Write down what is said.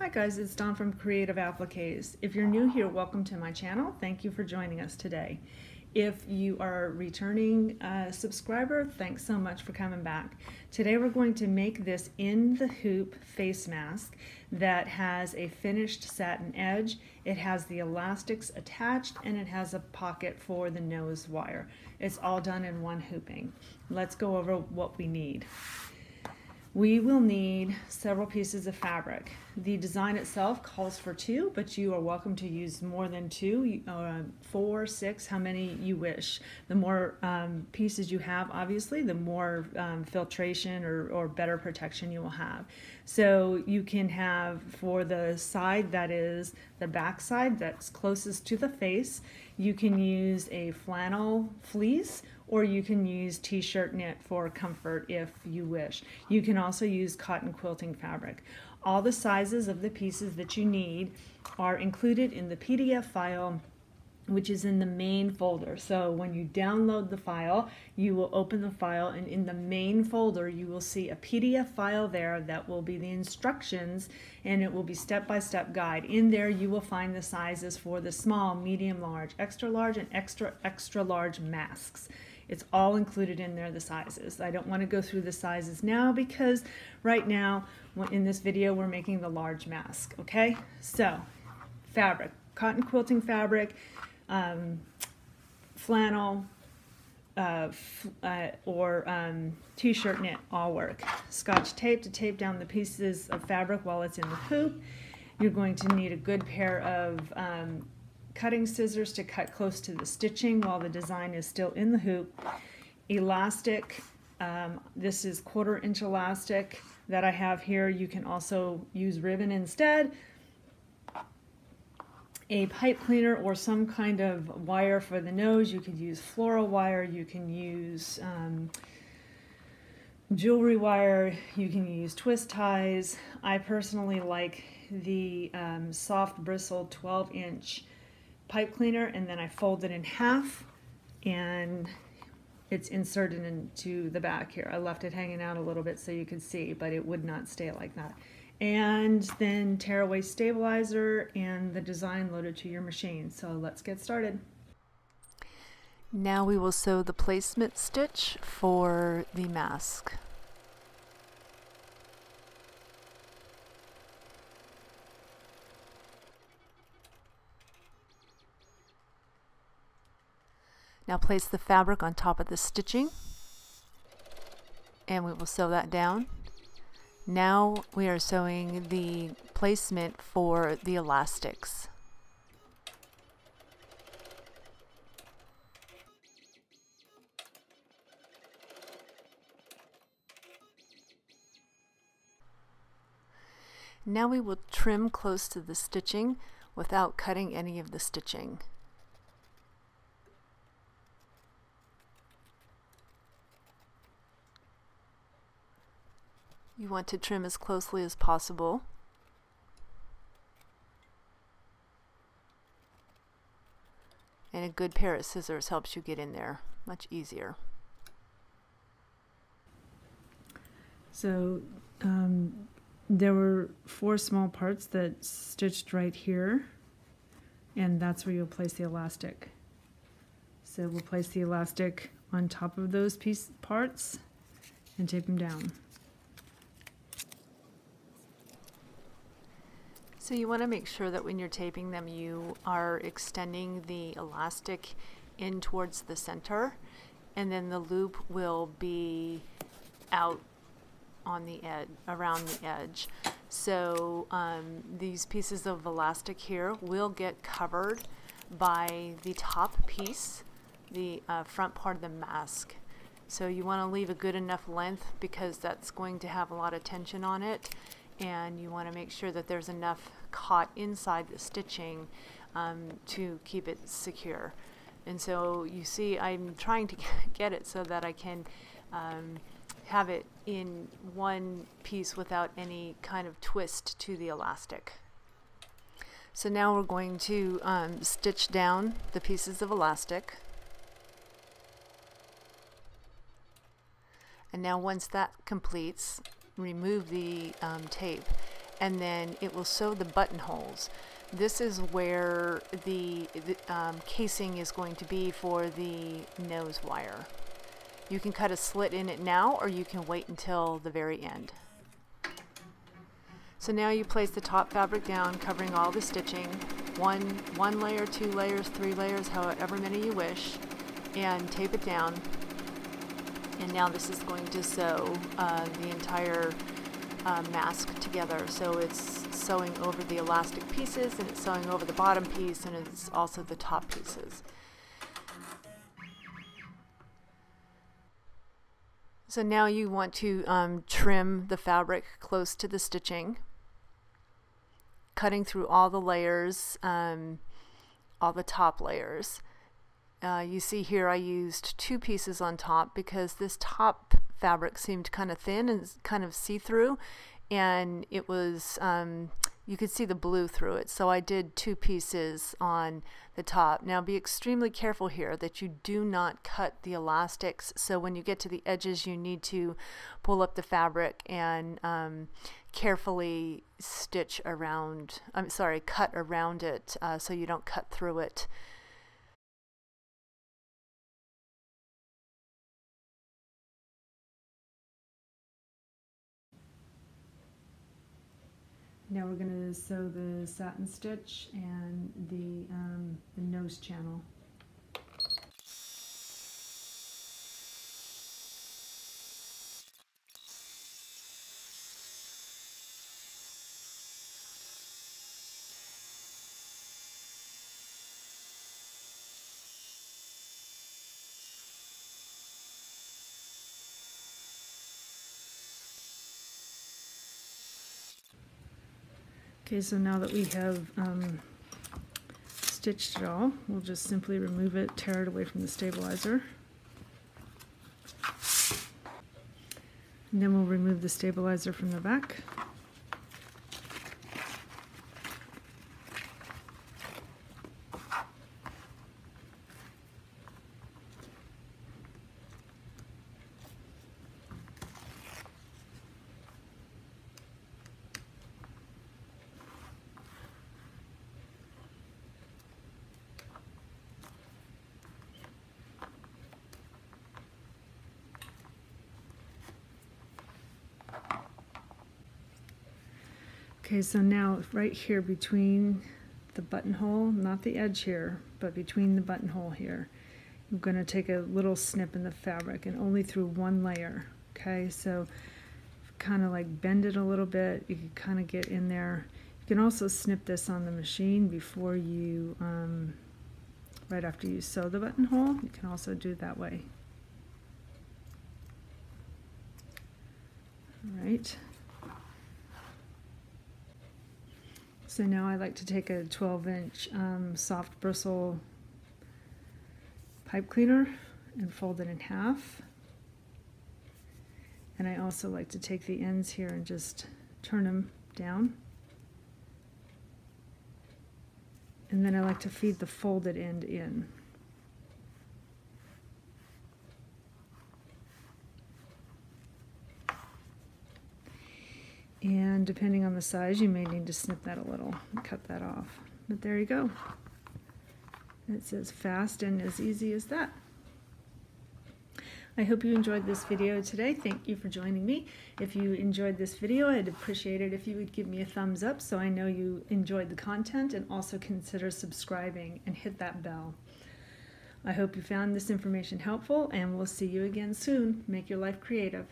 Hi guys, it's Dawn from Creative Appliques. If you're new here, welcome to my channel. Thank you for joining us today. If you are a returning uh, subscriber, thanks so much for coming back. Today we're going to make this in the hoop face mask that has a finished satin edge. It has the elastics attached and it has a pocket for the nose wire. It's all done in one hooping. Let's go over what we need. We will need several pieces of fabric. The design itself calls for two, but you are welcome to use more than two, uh, four, six, how many you wish. The more um, pieces you have, obviously, the more um, filtration or, or better protection you will have. So you can have for the side that is the back side that's closest to the face, you can use a flannel fleece or you can use t-shirt knit for comfort if you wish. You can also use cotton quilting fabric. All the sizes of the pieces that you need are included in the PDF file which is in the main folder. So when you download the file, you will open the file and in the main folder you will see a PDF file there that will be the instructions and it will be step-by-step -step guide. In there you will find the sizes for the small, medium, large, extra large, and extra, extra large masks. It's all included in there, the sizes. I don't want to go through the sizes now because right now in this video we're making the large mask, okay? So, fabric, cotton quilting fabric, um, flannel, uh, uh, or um, t-shirt knit all work. Scotch tape to tape down the pieces of fabric while it's in the hoop. You're going to need a good pair of um, cutting scissors to cut close to the stitching while the design is still in the hoop, elastic, um, this is quarter inch elastic that I have here. You can also use ribbon instead, a pipe cleaner or some kind of wire for the nose. You could use floral wire, you can use um, jewelry wire, you can use twist ties. I personally like the um, soft bristle 12 inch pipe cleaner and then I fold it in half and it's inserted into the back here. I left it hanging out a little bit so you could see, but it would not stay like that. And then tearaway stabilizer and the design loaded to your machine. So let's get started. Now we will sew the placement stitch for the mask. Now place the fabric on top of the stitching and we will sew that down. Now we are sewing the placement for the elastics. Now we will trim close to the stitching without cutting any of the stitching. You want to trim as closely as possible. And a good pair of scissors helps you get in there much easier. So um, there were four small parts that stitched right here and that's where you'll place the elastic. So we'll place the elastic on top of those piece parts and tape them down. So you want to make sure that when you're taping them you are extending the elastic in towards the center and then the loop will be out on the edge, around the edge. So um, these pieces of elastic here will get covered by the top piece, the uh, front part of the mask. So you want to leave a good enough length because that's going to have a lot of tension on it and you want to make sure that there's enough caught inside the stitching um, to keep it secure. And so you see I'm trying to get it so that I can um, have it in one piece without any kind of twist to the elastic. So now we're going to um, stitch down the pieces of elastic. And now once that completes, remove the um, tape and then it will sew the buttonholes. This is where the, the um, casing is going to be for the nose wire. You can cut a slit in it now or you can wait until the very end. So now you place the top fabric down covering all the stitching, one, one layer, two layers, three layers, however many you wish, and tape it down. And now this is going to sew uh, the entire uh, mask together. So it's sewing over the elastic pieces and it's sewing over the bottom piece and it's also the top pieces. So now you want to um, trim the fabric close to the stitching, cutting through all the layers, um, all the top layers. Uh, you see here I used two pieces on top because this top fabric seemed kind of thin and kind of see-through and it was um, you could see the blue through it. So I did two pieces on the top. Now be extremely careful here that you do not cut the elastics. So when you get to the edges, you need to pull up the fabric and um, carefully stitch around, I'm sorry, cut around it uh, so you don't cut through it. Now we're going to sew the satin stitch and the, um, the nose channel. Okay, so now that we have um, stitched it all, we'll just simply remove it, tear it away from the stabilizer. And then we'll remove the stabilizer from the back. Okay, so now right here between the buttonhole, not the edge here, but between the buttonhole here, I'm going to take a little snip in the fabric and only through one layer. Okay, so kind of like bend it a little bit. You can kind of get in there. You can also snip this on the machine before you, um, right after you sew the buttonhole. You can also do that way. All right. So now I like to take a 12 inch um, soft bristle pipe cleaner and fold it in half. And I also like to take the ends here and just turn them down. And then I like to feed the folded end in. And depending on the size, you may need to snip that a little and cut that off. But there you go. It's as fast and as easy as that. I hope you enjoyed this video today. Thank you for joining me. If you enjoyed this video, I'd appreciate it if you would give me a thumbs up so I know you enjoyed the content and also consider subscribing and hit that bell. I hope you found this information helpful and we'll see you again soon. Make your life creative.